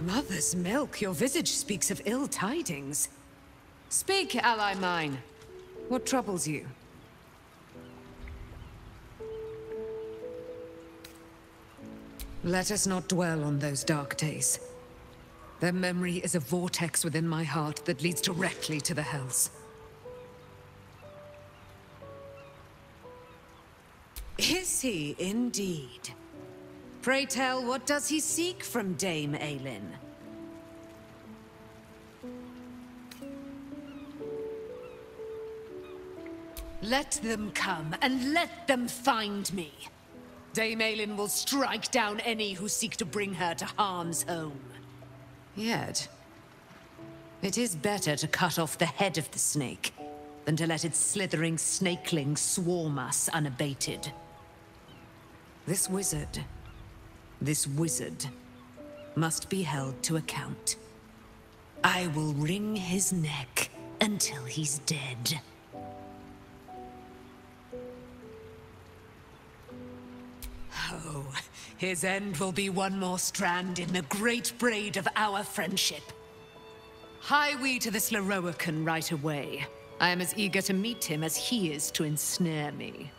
Mother's milk, your visage speaks of ill tidings. Speak, ally mine. What troubles you? Let us not dwell on those dark days. Their memory is a vortex within my heart that leads directly to the Hells. Is he indeed? Pray tell, what does he seek from Dame Aylin? Let them come, and let them find me. Dame Aylin will strike down any who seek to bring her to harm's home. Yet, it is better to cut off the head of the snake than to let its slithering snakelings swarm us unabated. This wizard, this wizard, must be held to account. I will wring his neck until he's dead. Oh, his end will be one more strand in the great braid of our friendship. Hie we to this Lorroakan right away. I am as eager to meet him as he is to ensnare me.